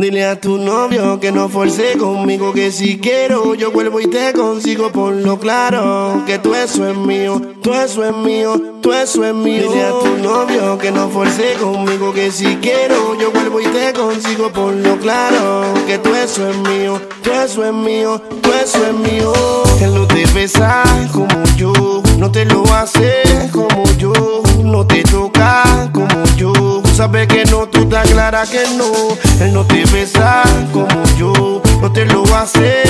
Dile a tu novio que no force conmigo, que si quiero yo vuelvo y te consigo por lo claro. Que tú eso es mío, tú eso es mío, tú eso es mío. Dile a tu novio que no force conmigo, que si quiero yo vuelvo y te consigo por lo claro. Que tú eso es mío, tú eso es mío, tú eso es mío. Él no te besa como yo, no te lo hace Sabes que no, tú te aclaras que no, él no te besa como yo, no te lo hace